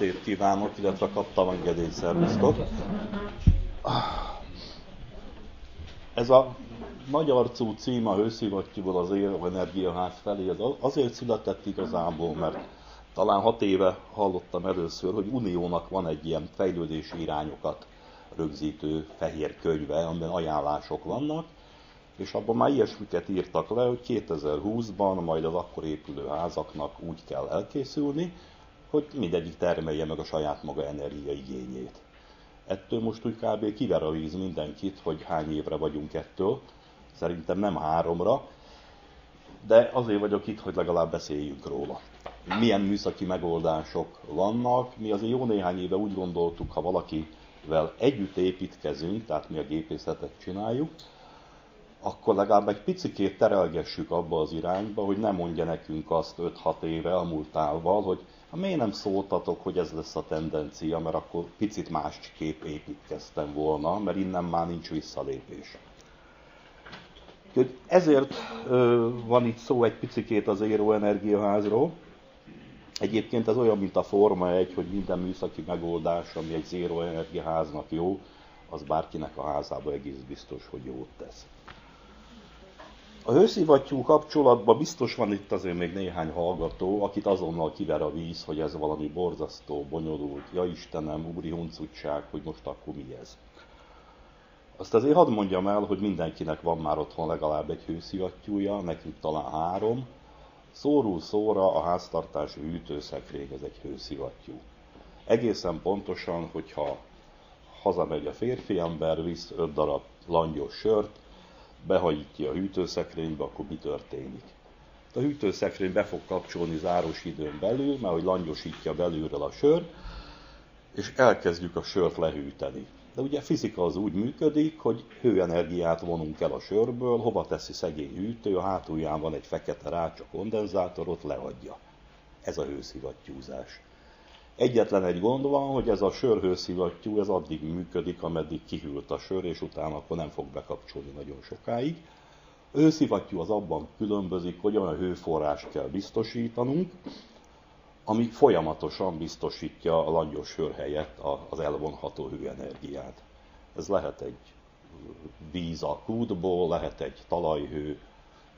estét kívánok, illetve kaptam engedélyt, szervusztok. Ez a nagy arcú cím a hőszivattyúból az Energiaház felé, ez azért született igazából, mert talán hat éve hallottam először, hogy Uniónak van egy ilyen fejlődési irányokat rögzítő fehér könyve, amiben ajánlások vannak, és abban már ilyesmiket írtak le, hogy 2020-ban majd az akkor épülő házaknak úgy kell elkészülni, hogy mindegyik termelje meg a saját maga energiaigényét. Ettől most úgy kb. kiver a víz mindenkit, hogy hány évre vagyunk ettől. Szerintem nem háromra, de azért vagyok itt, hogy legalább beszéljünk róla. Milyen műszaki megoldások vannak. Mi azért jó néhány éve úgy gondoltuk, ha valakivel együtt építkezünk, tehát mi a gépészetet csináljuk, akkor legalább egy picikét terelgessük abba az irányba, hogy ne mondja nekünk azt 5-6 éve elmúltával, hogy ha miért nem szóltatok, hogy ez lesz a tendencia, mert akkor picit másképp építkeztem volna, mert innen már nincs visszalépés. Ezért van itt szó egy picikét az Aero energiaházról. Egyébként ez olyan, mint a Forma 1, hogy minden műszaki megoldás, ami egy zéro energiaháznak jó, az bárkinek a házába egész biztos, hogy jót tesz. A hőszivattyú kapcsolatban biztos van itt azért még néhány hallgató, akit azonnal kiver a víz, hogy ez valami borzasztó, bonyolult, ja Istenem, úri huncutság, hogy most akkor mi ez. Azt azért hadd mondjam el, hogy mindenkinek van már otthon legalább egy hőszivattyúja, nekünk talán három. Szórul szóra a háztartási hűtőszekrény, ez egy hőszivattyú. Egészen pontosan, hogyha hazamegy a férfi ember, visz öt darab langyos sört, behajítja a hűtőszekrénybe, akkor mi történik? A hűtőszekrény be fog kapcsolni záros időn belül, mert hogy langyosítja belülről a sör, és elkezdjük a sört lehűteni. De ugye a fizika az úgy működik, hogy hőenergiát vonunk el a sörből, hova teszi szegény hűtő, a hátulján van egy fekete rácsa kondenzátor, ott leadja. Ez a hőszivattyúzás. Egyetlen egy gond van, hogy ez a sörhőszivattyú, ez addig működik, ameddig kihűlt a sör, és utána akkor nem fog bekapcsolni nagyon sokáig. A hőszivattyú az abban különbözik, hogy olyan hőforrás kell biztosítanunk, ami folyamatosan biztosítja a langyos hőr helyett az elvonható hőenergiát. Ez lehet egy víz a kútból, lehet egy talajhő,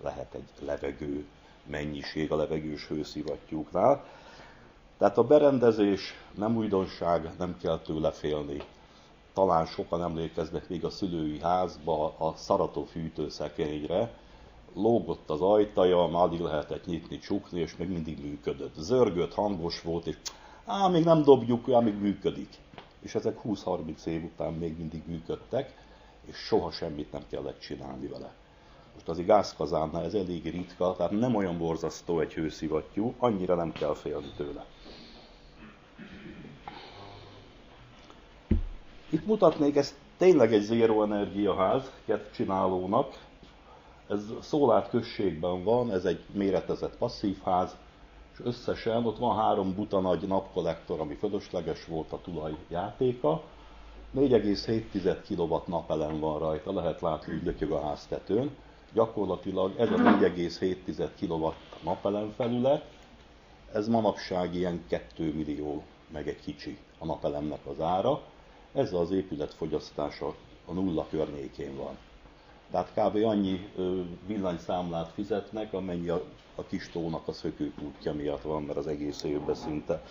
lehet egy levegő mennyiség a levegős hőszivattyúknál. Tehát a berendezés nem újdonság, nem kell tőle félni. Talán sokan emlékeznek még a szülői házba a Szaratov fűtőszekrényre, lógott az ajtaja, már alig lehetett nyitni, csukni, és még mindig működött. Zörgött, hangos volt, és á, még nem dobjuk, á, még működik. És ezek 20-30 év után még mindig működtek, és soha semmit nem kellett csinálni vele. Most az gázkazánnál ez elég ritka, tehát nem olyan borzasztó egy hőszivattyú, annyira nem kell félni tőle. Itt mutatnék, ez tényleg egy zéró energiaház csinálónak. Ez Szólát községben van, ez egy méretezett passzív ház, és összesen ott van három buta nagy napkollektor, ami fölösleges volt a tulaj játéka. 4,7 kW napelem van rajta, lehet látni, hogy lötyög a háztetőn. Gyakorlatilag ez a 4,7 kW napelem felület, ez manapság ilyen 2 millió meg egy kicsi a napelemnek az ára. Ez az épület fogyasztása a nulla környékén van. Tehát kb. annyi villanyszámlát fizetnek, amennyi a, a kis tónak a szökőkútja miatt van, mert az egész évben szinte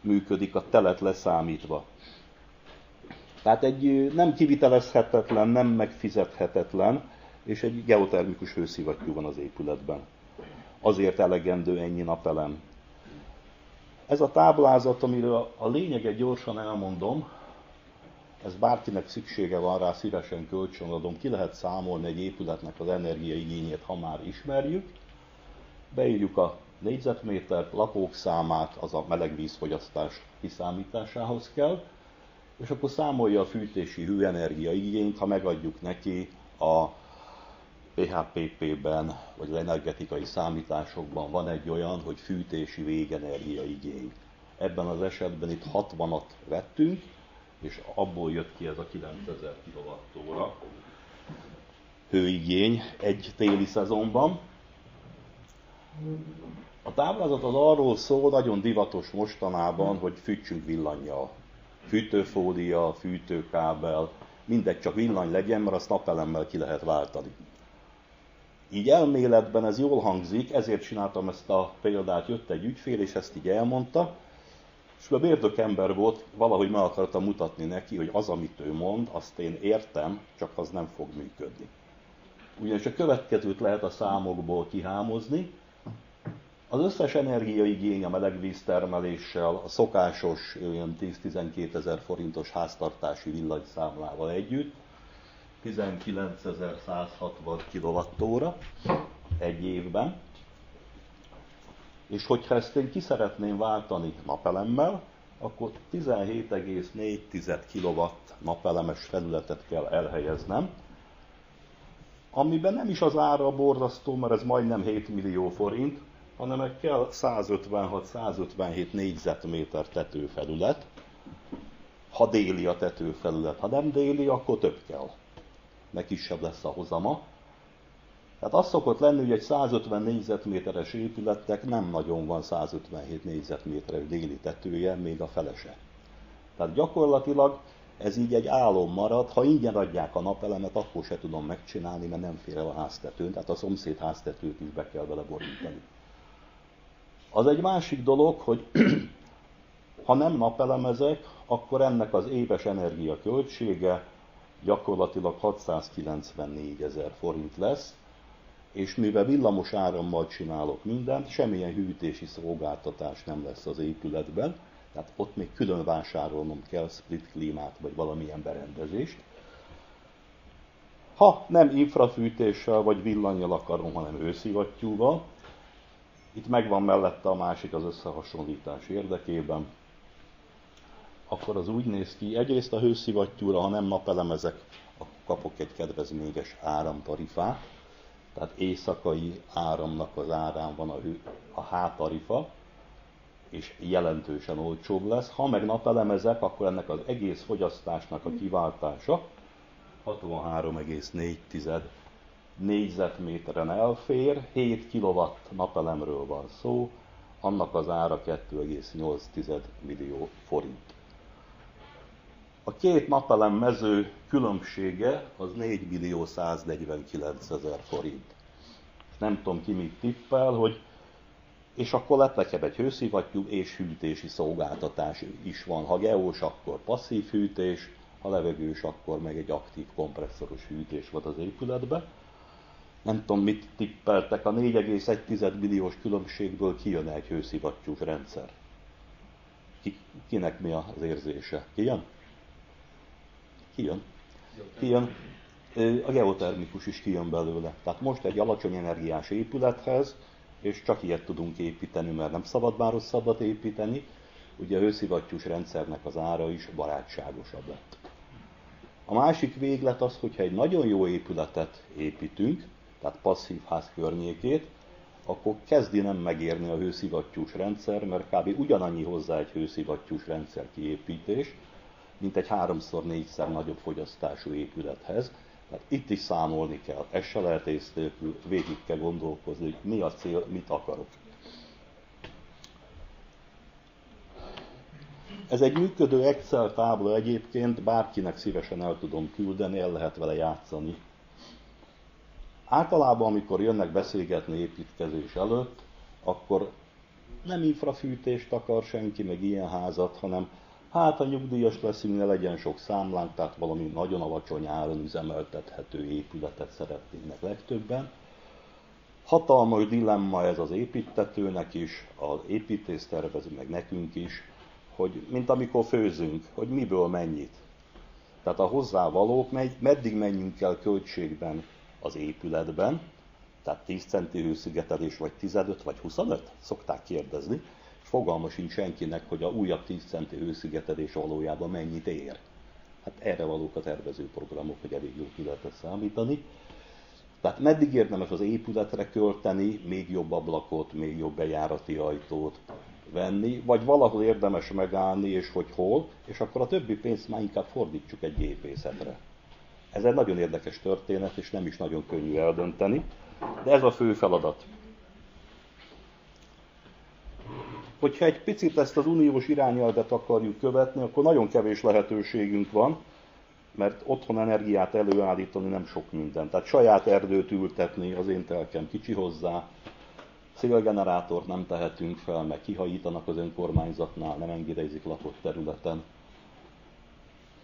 működik a telet leszámítva. Tehát egy nem kivitelezhetetlen, nem megfizethetetlen, és egy geotermikus hőszivattyú van az épületben. Azért elegendő ennyi napelem. Ez a táblázat, amiről a lényeget gyorsan elmondom, ez bárkinek szüksége van rá, szívesen kölcsönadom, ki lehet számolni egy épületnek az energiaigényét, ha már ismerjük. Beírjuk a négyzetmétert, lapók számát, az a melegvízfogyasztás kiszámításához kell, és akkor számolja a fűtési hőenergia igényt, ha megadjuk neki a PHPP-ben, vagy az energetikai számításokban van egy olyan, hogy fűtési végenergia igény. Ebben az esetben itt 60-at vettünk, és abból jött ki ez a 9000 kWh hőigény egy téli szezonban. A táblázat az arról szól, nagyon divatos mostanában, hogy fűtsünk villanyjal. Fűtőfólia, fűtőkábel, mindegy, csak villany legyen, mert azt napelemmel ki lehet váltani. Így elméletben ez jól hangzik, ezért csináltam ezt a példát, jött egy ügyfél, és ezt így elmondta, és a bérdök ember volt, valahogy meg akartam mutatni neki, hogy az, amit ő mond, azt én értem, csak az nem fog működni. Ugyanis a következőt lehet a számokból kihámozni, az összes energiaigény a melegvíztermeléssel, a szokásos olyan 10-12 ezer forintos háztartási villanyszámlával együtt, 19.160 kWh egy évben, és hogyha ezt én ki szeretném váltani napelemmel, akkor 17,4 kW napelemes felületet kell elhelyeznem, amiben nem is az ára borzasztó, mert ez majdnem 7 millió forint, hanem meg kell 156-157 négyzetméter tetőfelület, ha déli a tetőfelület. Ha nem déli, akkor több kell, meg kisebb lesz a hozama. Tehát az szokott lenni, hogy egy 150 négyzetméteres épületnek nem nagyon van 157 négyzetméteres déli tetője, még a felese. Tehát gyakorlatilag ez így egy álom marad, ha ingyen adják a napelemet, akkor se tudom megcsinálni, mert nem fér el a háztetőn, tehát a szomszéd háztetőt is be kell vele borítani. Az egy másik dolog, hogy ha nem napelemezek, akkor ennek az éves energia költsége gyakorlatilag 694 ezer forint lesz, és mivel villamos árammal csinálok mindent, semmilyen hűtési szolgáltatás nem lesz az épületben, tehát ott még külön vásárolnom kell split klímát, vagy valamilyen berendezést. Ha nem infrafűtéssel vagy villanyjal akarom, hanem őszivattyúval, itt megvan mellette a másik az összehasonlítás érdekében, akkor az úgy néz ki, egyrészt a hőszivattyúra, ha nem napelemezek, akkor kapok egy kedvezményes áramtarifát, tehát éjszakai áramnak az árán van a, hő, a H tarifa, és jelentősen olcsóbb lesz. Ha meg napelemezek, akkor ennek az egész fogyasztásnak a kiváltása 63,4 négyzetméteren elfér, 7 kW napelemről van szó, annak az ára 2,8 millió forint. A két napelem mező különbsége az 4 millió 149 ezer forint. Nem tudom ki mit tippel, hogy és akkor leplekebb egy hőszivattyú és hűtési szolgáltatás is van. Ha geós, akkor passzív hűtés, ha levegős, akkor meg egy aktív kompresszoros hűtés van az épületben nem tudom mit tippeltek, a 4,1 milliós különbségből kijön egy hőszivattyús rendszer. Ki, kinek mi az érzése? Kijön? Kijön. Kijön. A geotermikus is kijön belőle. Tehát most egy alacsony energiás épülethez, és csak ilyet tudunk építeni, mert nem szabad már rosszabbat építeni, ugye a hőszivattyús rendszernek az ára is barátságosabb lett. A másik véglet az, hogyha egy nagyon jó épületet építünk, tehát passzív ház környékét, akkor kezdi nem megérni a hőszivattyús rendszer, mert kb. ugyanannyi hozzá egy hőszivattyús rendszer kiépítés, mint egy háromszor, négyszer nagyobb fogyasztású épülethez. Tehát itt is számolni kell, ez se lehet észtélkül, végig kell gondolkozni, hogy mi a cél, mit akarok. Ez egy működő Excel tábla egyébként, bárkinek szívesen el tudom küldeni, el lehet vele játszani. Általában, amikor jönnek beszélgetni építkezés előtt, akkor nem infrafűtést akar senki, meg ilyen házat, hanem hát a nyugdíjas leszünk, ne legyen sok számlánk, tehát valami nagyon alacsony áron üzemeltethető épületet szeretnének legtöbben. Hatalmas dilemma ez az építetőnek is, az építész tervező, meg nekünk is, hogy mint amikor főzünk, hogy miből mennyit. Tehát a hozzávalók, meddig menjünk el költségben az épületben, tehát 10 centi hőszigetelés vagy 15 vagy 25? Szokták kérdezni, fogalma sincs senkinek, hogy a újabb 10 centi hőszigetelés valójában mennyit ér. Hát erre valók a tervezőprogramok, hogy elég jó ki lehet számítani. Tehát meddig érdemes az épületre költeni, még jobb ablakot, még jobb bejárati ajtót venni, vagy valahol érdemes megállni, és hogy hol, és akkor a többi pénzt már inkább fordítsuk egy gépészetre. Ez egy nagyon érdekes történet, és nem is nagyon könnyű eldönteni, de ez a fő feladat. Hogyha egy picit ezt az uniós irányelvet akarjuk követni, akkor nagyon kevés lehetőségünk van, mert otthon energiát előállítani nem sok minden. Tehát saját erdőt ültetni, az én telkem kicsi hozzá, szélgenerátort nem tehetünk fel, meg kihajítanak az önkormányzatnál, nem engedélyezik lakott területen.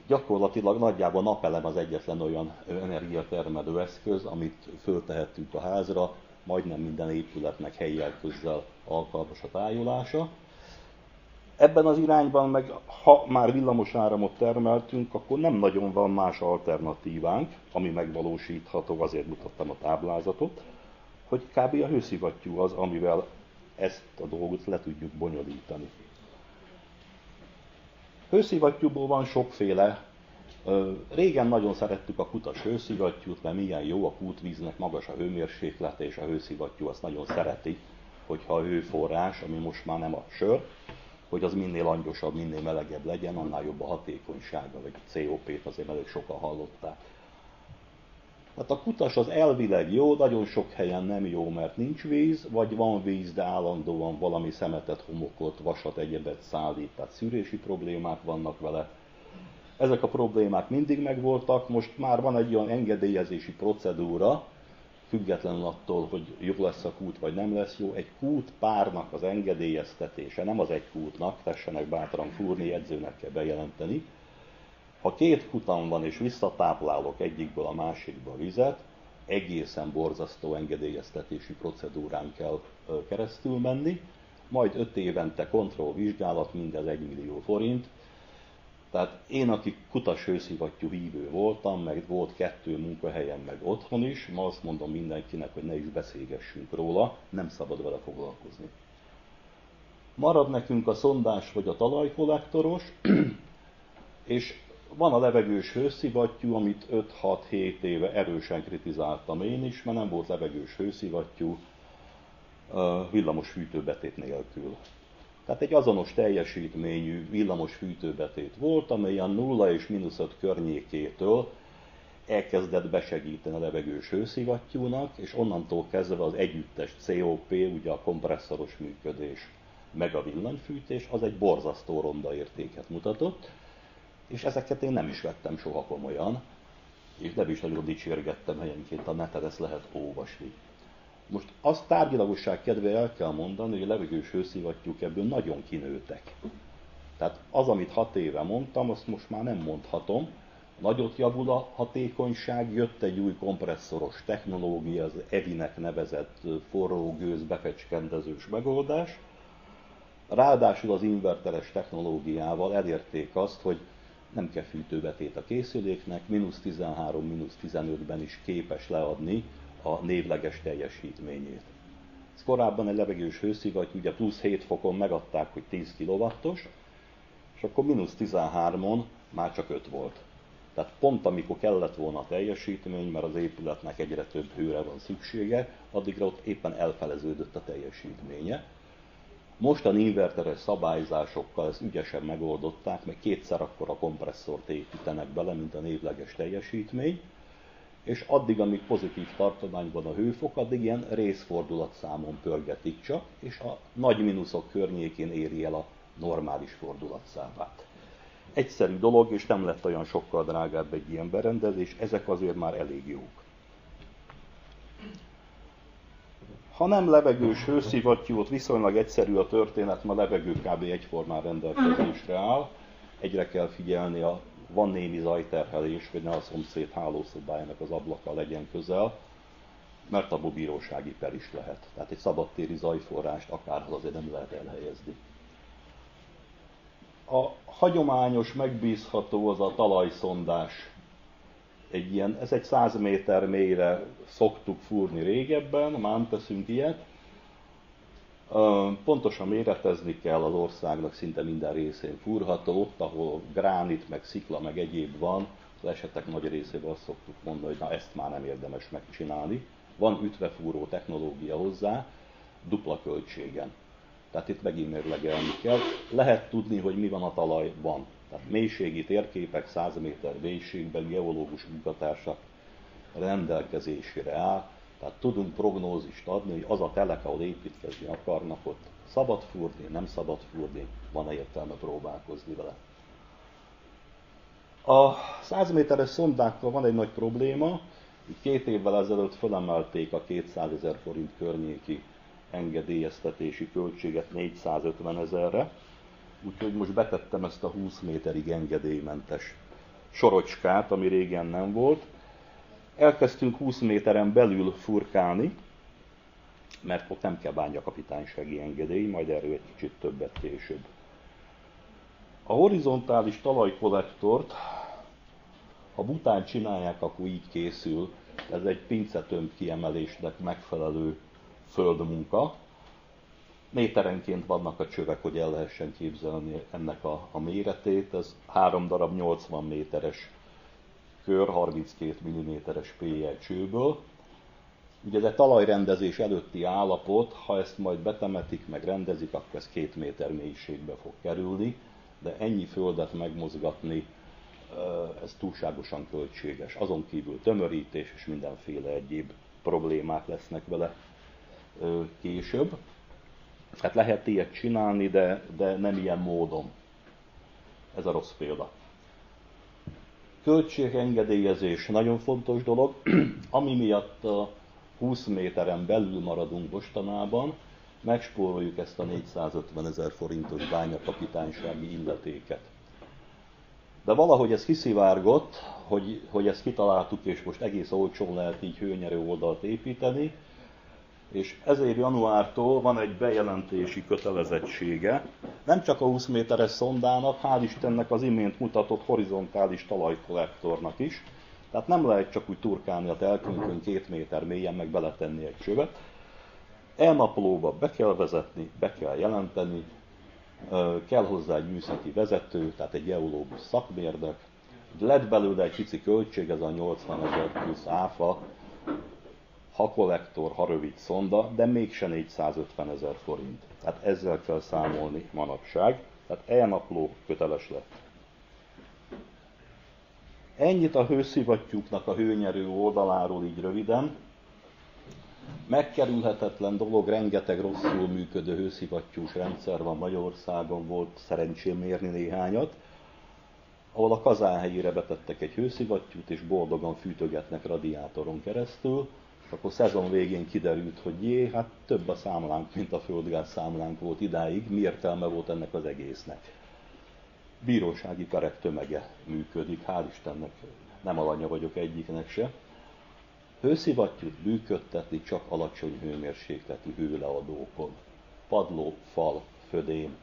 Gyakorlatilag nagyjából napelem az egyetlen olyan energiatermelő eszköz, amit föltehetünk a házra, majdnem minden épületnek helyi közzel alkalmas a tájolása. Ebben az irányban meg, ha már villamos áramot termeltünk, akkor nem nagyon van más alternatívánk, ami megvalósítható, azért mutattam a táblázatot, hogy kb. a hőszivattyú az, amivel ezt a dolgot le tudjuk bonyolítani. Hőszivattyúból van sokféle. Régen nagyon szerettük a kutas hőszivattyút, mert milyen jó a kútvíznek, magas a hőmérséklete, és a hőszivattyú azt nagyon szereti, hogyha a hőforrás, ami most már nem a sör, hogy az minél angyosabb, minél melegebb legyen, annál jobb a hatékonysága, vagy a COP-t azért elég sokan hallották. Hát a kutas az elvileg jó, nagyon sok helyen nem jó, mert nincs víz, vagy van víz, de állandóan valami szemetet, homokot, vasat, egyebet szállít, tehát szűrési problémák vannak vele. Ezek a problémák mindig megvoltak, most már van egy olyan engedélyezési procedúra, függetlenül attól, hogy jó lesz a kút, vagy nem lesz jó, egy kút párnak az engedélyeztetése, nem az egy kútnak, tessenek bátran fúrni, edzőnek kell bejelenteni. Ha két kutam van és visszatáplálok egyikből a másikba vizet, egészen borzasztó engedélyeztetési procedúrán kell keresztül menni, majd öt évente kontrollvizsgálat, mindez egy millió forint, tehát én, aki kutas hőszivattyú hívő voltam, meg volt kettő munkahelyem, meg otthon is, ma azt mondom mindenkinek, hogy ne is beszélgessünk róla, nem szabad vele foglalkozni. Marad nekünk a szondás vagy a talajkollektoros, és van a levegős hőszivattyú, amit 5-6-7 éve erősen kritizáltam én is, mert nem volt levegős hőszivattyú villamos fűtőbetét nélkül. Tehát egy azonos teljesítményű villamos fűtőbetét volt, amely a 0 és mínusz 5 környékétől elkezdett besegíteni a levegős hőszivattyúnak, és onnantól kezdve az együttes COP, ugye a kompresszoros működés, meg a villanyfűtés, az egy borzasztó ronda értéket mutatott, és ezeket én nem is vettem soha komolyan, és nem is nagyon dicsérgettem helyenként a neten, ezt lehet olvasni. Most azt tárgyalagosság kedve el kell mondani, hogy a levegős hőszivattyúk ebből nagyon kinőtek. Tehát az, amit hat éve mondtam, azt most már nem mondhatom. Nagyot javul a hatékonyság, jött egy új kompresszoros technológia, az EVI-nek nevezett forró gőz befecskendezős megoldás. Ráadásul az inverteres technológiával elérték azt, hogy nem kell fűtőbetét a készüléknek, mínusz 13, mínusz 15-ben is képes leadni a névleges teljesítményét. Ez korábban egy levegős hőszivattyú, ugye plusz 7 fokon megadták, hogy 10 kW-os, és akkor mínusz 13-on már csak 5 volt. Tehát pont amikor kellett volna a teljesítmény, mert az épületnek egyre több hőre van szüksége, addigra ott éppen elfeleződött a teljesítménye. Mostan inverteres szabályzásokkal ezt ügyesen megoldották, meg kétszer akkor a kompresszort építenek bele, mint a névleges teljesítmény, és addig, amíg pozitív tartományban a hőfok, addig ilyen részfordulatszámon pörgetik csak, és a nagy mínuszok környékén éri el a normális fordulatszámát. Egyszerű dolog, és nem lett olyan sokkal drágább egy ilyen berendezés, ezek azért már elég jók. Ha nem levegős hőszivattyút, viszonylag egyszerű a történet, ma levegő kb. egyformán rendelkezésre áll. Egyre kell figyelni a van némi zajterhelés, hogy ne a szomszéd hálószobájának az ablaka legyen közel, mert a bírósági per is lehet. Tehát egy szabadtéri zajforrást akárhol azért nem lehet elhelyezni. A hagyományos, megbízható az a talajszondás. Egy ilyen, ez egy 100 méter mélyre szoktuk fúrni régebben, már teszünk ilyet, Pontosan méretezni kell az országnak szinte minden részén fúrható, ott, ahol gránit, meg szikla, meg egyéb van, az esetek nagy részében azt szoktuk mondani, hogy na ezt már nem érdemes megcsinálni. Van ütvefúró technológia hozzá, dupla költségen. Tehát itt megint mérlegelni kell. Lehet tudni, hogy mi van a talajban. Tehát mélységi térképek 100 méter mélységben geológus munkatársak rendelkezésére áll, tehát tudunk prognózist adni, hogy az a telek, ahol építkezni akarnak, ott Szabad fúrni, nem szabad fúrni, van-e értelme próbálkozni vele. A 100 méteres szondákkal van egy nagy probléma, két évvel ezelőtt felemelték a 200 ezer forint környéki engedélyeztetési költséget 450 ezerre, úgyhogy most betettem ezt a 20 méterig engedélymentes sorocskát, ami régen nem volt. Elkezdtünk 20 méteren belül furkálni, mert ott nem kell bányakapitánysági engedély, majd erről egy kicsit többet később. A horizontális talajkollektort, ha bután csinálják, akkor így készül. Ez egy pincetömb kiemelésnek megfelelő földmunka. Méterenként vannak a csövek, hogy el lehessen képzelni ennek a, a méretét. Ez három darab 80 méteres kör, 32 mm-es PL csőből. Ugye ez a talajrendezés előtti állapot, ha ezt majd betemetik, meg rendezik, akkor ez két méter mélységbe fog kerülni, de ennyi földet megmozgatni, ez túlságosan költséges. Azon kívül tömörítés és mindenféle egyéb problémák lesznek vele később. Hát lehet ilyet csinálni, de, de nem ilyen módon. Ez a rossz példa. Költségengedélyezés nagyon fontos dolog, ami miatt a 20 méteren belül maradunk mostanában, megspóroljuk ezt a 450 ezer forintos bányakapitánysági illetéket. De valahogy ez kiszivárgott, hogy, hogy ezt kitaláltuk, és most egész olcsón lehet így hőnyerő oldalt építeni, és ezért januártól van egy bejelentési kötelezettsége, nem csak a 20 méteres szondának, hál' Istennek az imént mutatott horizontális talajkollektornak is, tehát nem lehet csak úgy turkálni a telkünkön két méter mélyen, meg beletenni egy csövet. Elnaplóba be kell vezetni, be kell jelenteni, kell hozzá egy műszaki vezető, tehát egy geológus szakmérdek, lett belőle egy pici költség, ez a 80 ezer plusz áfa, ha kollektor, ha rövid szonda, de mégse 450 ezer forint. Tehát ezzel kell számolni manapság, tehát elnapló köteles lett. Ennyit a hőszivattyúknak a hőnyerő oldaláról így röviden. Megkerülhetetlen dolog, rengeteg rosszul működő hőszivattyús rendszer van Magyarországon, volt szerencsém mérni néhányat, ahol a kazán helyére betettek egy hőszivattyút, és boldogan fűtögetnek radiátoron keresztül, akkor szezon végén kiderült, hogy jé, hát több a számlánk, mint a földgáz számlánk volt idáig, mi értelme volt ennek az egésznek bírósági perek tömege működik, hál' Istennek nem alanya vagyok egyiknek se. Hőszivattyút működtetni csak alacsony hőmérsékletű hőleadókon. Padló, fal, födém,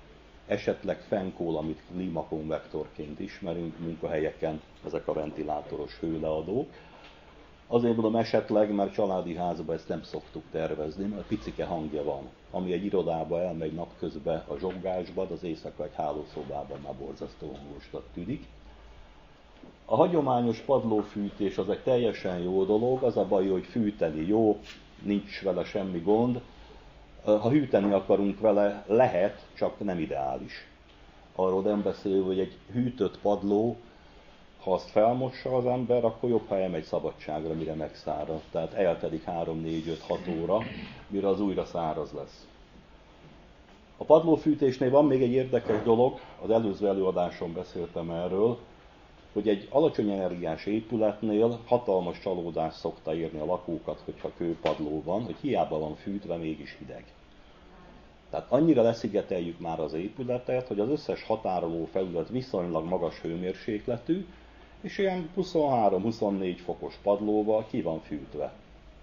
esetleg fenkól, amit klímakonvektorként ismerünk munkahelyeken, ezek a ventilátoros hőleadók. Azért mondom esetleg, mert családi házban ezt nem szoktuk tervezni, mert picike hangja van. Ami egy irodába elmegy napközben a zsongásba, az éjszaka egy hálószobában már borzasztó hangosnak tűnik. A hagyományos padlófűtés az egy teljesen jó dolog, az a baj, hogy fűteni jó, nincs vele semmi gond. Ha hűteni akarunk vele, lehet, csak nem ideális. Arról nem beszélve, hogy egy hűtött padló ha azt felmossa az ember, akkor jobb, ha elmegy szabadságra, mire megszárad. Tehát eltelik 3-4-5-6 óra, mire az újra száraz lesz. A padlófűtésnél van még egy érdekes dolog, az előző előadáson beszéltem erről, hogy egy alacsony energiás épületnél hatalmas csalódás szokta érni a lakókat, hogyha kőpadló van, hogy hiába van fűtve, mégis hideg. Tehát annyira leszigeteljük már az épületet, hogy az összes határoló felület viszonylag magas hőmérsékletű, és ilyen 23-24 fokos padlóval ki van fűtve.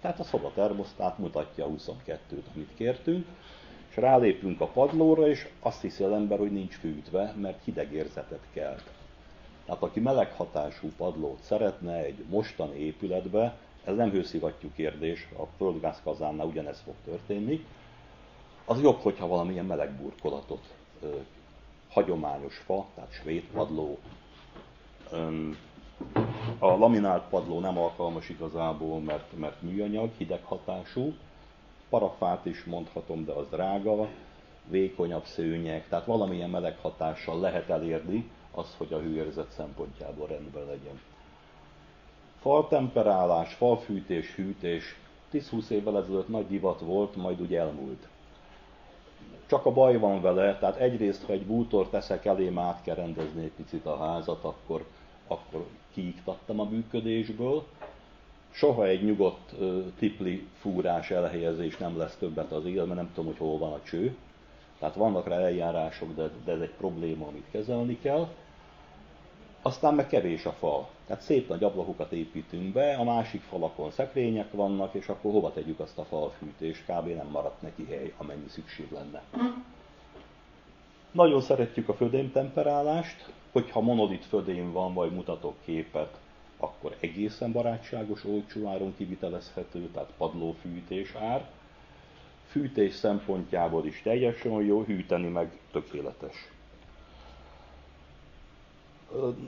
Tehát a szoba termosztát mutatja a 22-t, amit kértünk, és rálépünk a padlóra, és azt hiszi az ember, hogy nincs fűtve, mert hideg érzetet kelt. Tehát aki meleg hatású padlót szeretne egy mostani épületbe, ez nem hőszivattyú kérdés, a földgázkazánnál ugyanez fog történni, az jobb, hogyha valamilyen meleg burkolatot, hagyományos fa, tehát svéd padló, a laminált padló nem alkalmas igazából, mert, mert műanyag, hideg hatású. Parafát is mondhatom, de az drága, vékonyabb szőnyeg, tehát valamilyen meleg hatással lehet elérni az, hogy a hőérzet szempontjából rendben legyen. Faltemperálás, falfűtés, hűtés 10-20 évvel ezelőtt nagy divat volt, majd úgy elmúlt. Csak a baj van vele, tehát egyrészt, ha egy bútor teszek elém, át kell rendezni egy picit a házat, akkor, akkor kiiktattam a működésből. Soha egy nyugodt uh, tipli fúrás elhelyezés nem lesz többet az él, mert nem tudom, hogy hol van a cső. Tehát vannak rá eljárások, de, de ez egy probléma, amit kezelni kell. Aztán meg kevés a fal. Tehát szép nagy ablakokat építünk be, a másik falakon szekrények vannak, és akkor hova tegyük azt a falfűtést, kb. nem maradt neki hely, amennyi szükség lenne. Nagyon szeretjük a födémtemperálást, hogyha monolit födém van, vagy mutatok képet, akkor egészen barátságos, olcsó áron kivitelezhető, tehát padlófűtés ár. Fűtés szempontjából is teljesen jó, hűteni meg tökéletes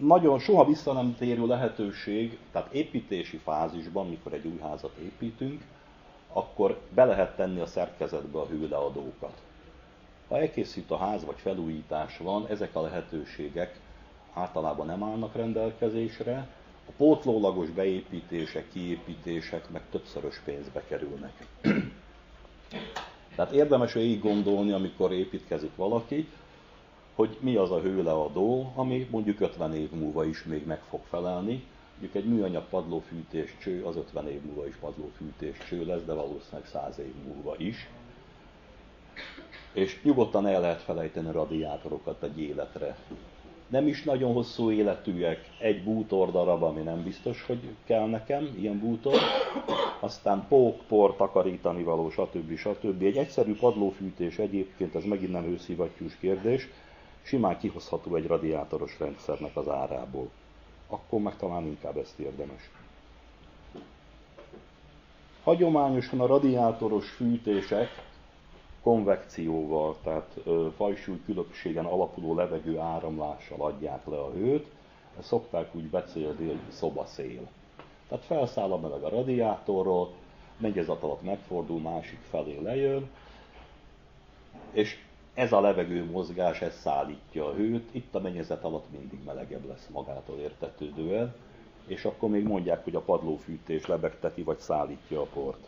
nagyon soha vissza nem térő lehetőség, tehát építési fázisban, mikor egy új házat építünk, akkor be lehet tenni a szerkezetbe a hőleadókat. Ha elkészít a ház vagy felújítás van, ezek a lehetőségek általában nem állnak rendelkezésre, a pótlólagos beépítések, kiépítések meg többszörös pénzbe kerülnek. Tehát érdemes végig gondolni, amikor építkezik valaki, hogy mi az a hőleadó, ami mondjuk 50 év múlva is még meg fog felelni. Mondjuk egy műanyag padlófűtés cső az 50 év múlva is padlófűtés cső lesz, de valószínűleg 100 év múlva is. És nyugodtan el lehet felejteni a radiátorokat egy életre. Nem is nagyon hosszú életűek, egy bútor darab, ami nem biztos, hogy kell nekem, ilyen bútor. Aztán pók, por, takarítani való, stb. stb. Egy egyszerű padlófűtés egyébként, ez megint nem őszivattyús kérdés, simán kihozható egy radiátoros rendszernek az árából. Akkor meg talán inkább ezt érdemes. Hagyományosan a radiátoros fűtések konvekcióval, tehát fajsúly különbségen alapuló levegő áramlással adják le a hőt, ezt szokták úgy becélni, hogy szobaszél. Tehát felszáll a meleg a radiátorról, mennyezet alatt megfordul, másik felé lejön, és ez a levegő mozgás, ez szállítja a hőt, itt a mennyezet alatt mindig melegebb lesz magától értetődően, és akkor még mondják, hogy a padlófűtés lebegteti vagy szállítja a port.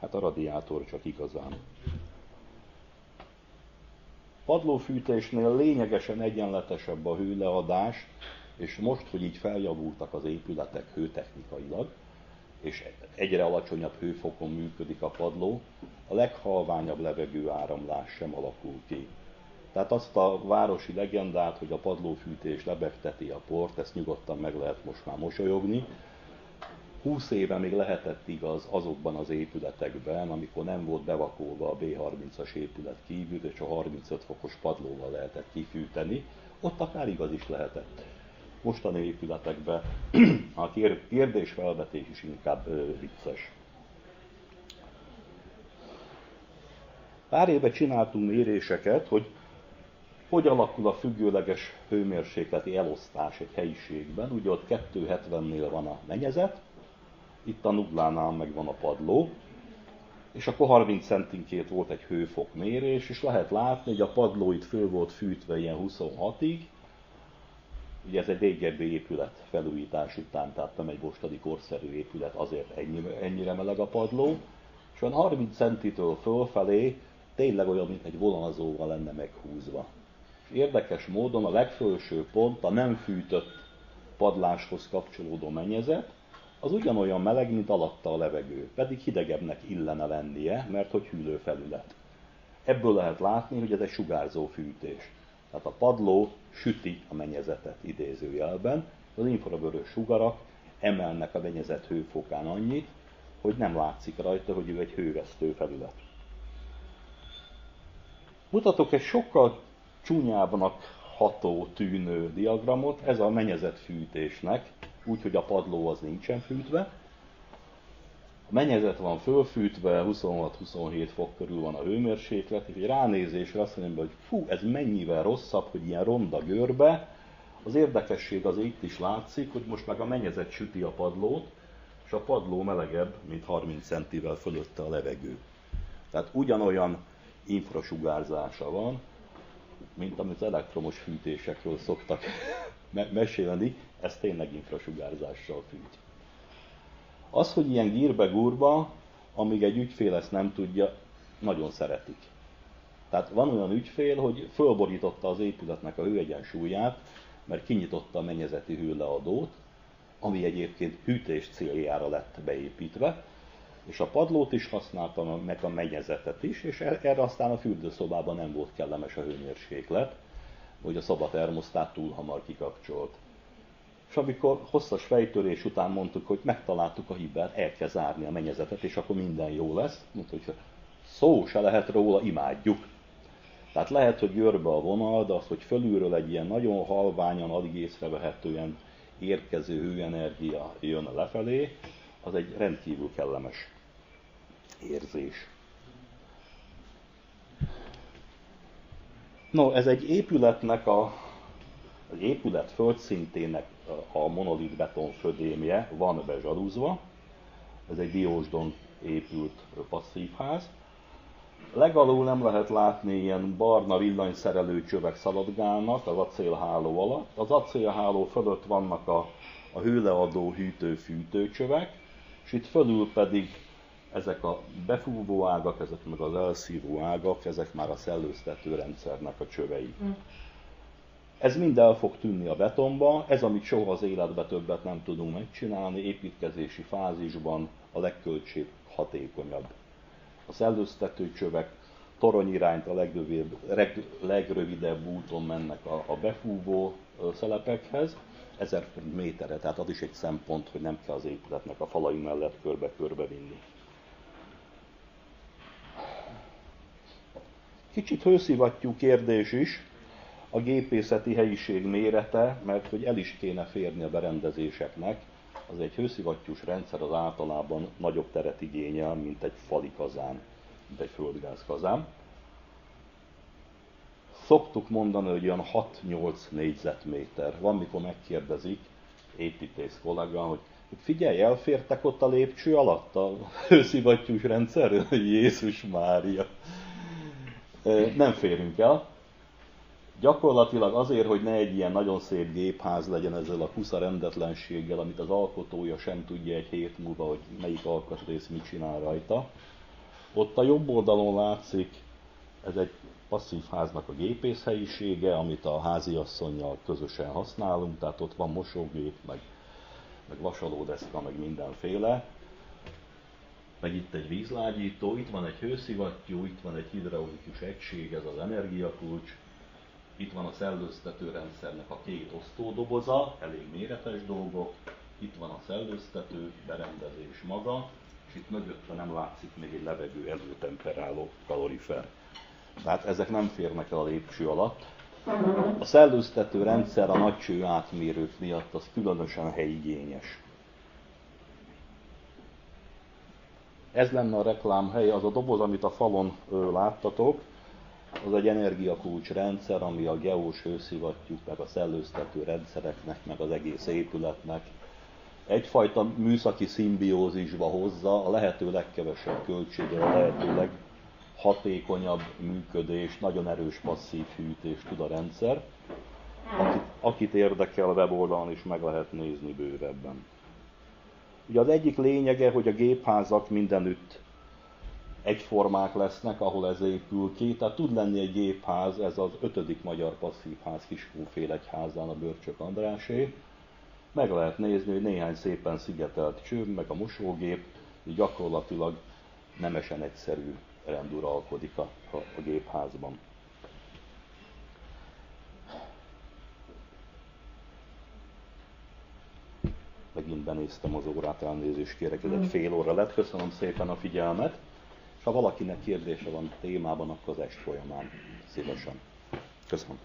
Hát a radiátor csak igazán. Padlófűtésnél lényegesen egyenletesebb a hőleadás, és most, hogy így feljavultak az épületek hőtechnikailag, és egyre alacsonyabb hőfokon működik a padló, a leghalványabb levegő áramlás sem alakul ki. Tehát azt a városi legendát, hogy a padlófűtés lebegteti a port, ezt nyugodtan meg lehet most már mosolyogni. 20 éve még lehetett igaz azokban az épületekben, amikor nem volt bevakolva a B30-as épület kívül, és a 35 fokos padlóval lehetett kifűteni, ott akár igaz is lehetett mostani épületekben a kérdésfelvetés is inkább vicces. Pár éve csináltunk méréseket, hogy hogy alakul a függőleges hőmérsékleti elosztás egy helyiségben. Ugye ott 270-nél van a menyezet, itt a nullánál meg van a padló, és akkor 30 centinként volt egy hőfokmérés, és lehet látni, hogy a padló itt föl volt fűtve ilyen 26-ig, Ugye ez egy régebbi épület felújítás után, tehát nem egy mostani korszerű épület, azért ennyi, ennyire meleg a padló, és olyan 30 centitől fölfelé tényleg olyan, mint egy volanazóval lenne meghúzva. És érdekes módon a legfelső pont, a nem fűtött padláshoz kapcsolódó mennyezet, az ugyanolyan meleg, mint alatta a levegő, pedig hidegebbnek illene lennie, mert hogy hűlő felület. Ebből lehet látni, hogy ez egy sugárzó fűtés. Tehát a padló süti a mennyezetet idézőjelben, az infravörös sugarak emelnek a mennyezet hőfokán annyit, hogy nem látszik rajta, hogy ő egy hővesztő felület. Mutatok egy sokkal csúnyábbnak ható, tűnő diagramot, ez a mennyezet fűtésnek, úgyhogy a padló az nincsen fűtve, mennyezet van fölfűtve, 26-27 fok körül van a hőmérséklet, és egy ránézésre azt mondom, hogy fú, ez mennyivel rosszabb, hogy ilyen ronda görbe. Az érdekesség az itt is látszik, hogy most meg a mennyezet süti a padlót, és a padló melegebb, mint 30 centivel fölötte a levegő. Tehát ugyanolyan infrasugárzása van, mint amit az elektromos fűtésekről szoktak mesélni, ez tényleg infrasugárzással fűt. Az, hogy ilyen gírbe gurba, amíg egy ügyfél ezt nem tudja, nagyon szeretik. Tehát van olyan ügyfél, hogy fölborította az épületnek a hőegyensúlyát, mert kinyitotta a mennyezeti hőleadót, ami egyébként hűtés céljára lett beépítve, és a padlót is használtam, meg a mennyezetet is, és er-, erre aztán a fürdőszobában nem volt kellemes a hőmérséklet, hogy a szobatermosztát túl hamar kikapcsolt. És amikor hosszas fejtörés után mondtuk, hogy megtaláltuk a hibát, el kell zárni a mennyezetet, és akkor minden jó lesz, mondtuk, hogy szó se lehet róla, imádjuk. Tehát lehet, hogy görbe a vonal, de az, hogy fölülről egy ilyen nagyon halványan, alig észrevehetően érkező hőenergia jön lefelé, az egy rendkívül kellemes érzés. No, ez egy épületnek a, az épület földszintének a monolit beton födémje van bezsarúzva. Ez egy diósdon épült passzívház. Legalul nem lehet látni ilyen barna villanyszerelő csövek szaladgálnak az acélháló alatt. Az acélháló fölött vannak a, a hőleadó hűtő-fűtőcsövek, és itt fölül pedig ezek a befúvó ágak, ezek meg az elszívó ágak, ezek már a szellőztető rendszernek a csövei. Mm. Ez mind el fog tűnni a betonba, ez, amit soha az életbe többet nem tudunk megcsinálni, építkezési fázisban a legköltség hatékonyabb. A szellőztető csövek irányt a legrövidebb, legrövidebb úton mennek a, a befúvó szelepekhez, 1000 méterre, tehát az is egy szempont, hogy nem kell az épületnek a falai mellett körbe-körbe vinni. Kicsit hőszivattyú kérdés is, a gépészeti helyiség mérete, mert hogy el is kéne férni a berendezéseknek, az egy hőszivattyús rendszer az általában nagyobb teret igényel, mint egy fali kazán, mint egy földgázkazán. Szoktuk mondani, hogy olyan 6-8 négyzetméter. Van, mikor megkérdezik építész kollega, hogy figyelj, elfértek ott a lépcső alatt a hőszivattyús rendszer? Jézus Mária! Nem férünk el. Gyakorlatilag azért, hogy ne egy ilyen nagyon szép gépház legyen ezzel a kusza rendetlenséggel, amit az alkotója sem tudja egy hét múlva, hogy melyik alkatrész mit csinál rajta. Ott a jobb oldalon látszik, ez egy passzív háznak a gépészhelyisége, amit a háziasszonynal közösen használunk, tehát ott van mosógép, meg, meg vasalódeszka, meg mindenféle. Meg itt egy vízlágyító, itt van egy hőszivattyú, itt van egy hidraulikus egység, ez az energiakulcs, itt van a szellőztető rendszernek a két osztódoboza, elég méretes dolgok, itt van a szellőztető, berendezés maga, és itt mögötte nem látszik még egy levegő előtemperáló kalorifer. Tehát ezek nem férnek el a lépcső alatt. A szellőztető rendszer a nagy cső átmérők miatt az különösen helyigényes. Ez lenne a reklámhely, az a doboz, amit a falon láttatok, az egy energiakulcs rendszer, ami a geós hőszivattyúk, meg a szellőztető rendszereknek, meg az egész épületnek egyfajta műszaki szimbiózisba hozza a lehető legkevesebb költséggel, a lehető leghatékonyabb működés, nagyon erős passzív hűtés tud a rendszer. Akit, akit érdekel, a weboldalon is meg lehet nézni bővebben. Ugye az egyik lényege, hogy a gépházak mindenütt egyformák lesznek, ahol ez épül ki. Tehát tud lenni egy gépház, ez az ötödik magyar passzívház Kiskúfélegyházán a Börcsök Andrásé. Meg lehet nézni, hogy néhány szépen szigetelt cső, meg a mosógép, így gyakorlatilag nemesen egyszerű rend uralkodik a, a, a gépházban. Megint benéztem az órát, elnézést kérek, ez egy fél óra lett. Köszönöm szépen a figyelmet. És ha valakinek kérdése van témában, akkor az est folyamán szívesen. Köszönöm.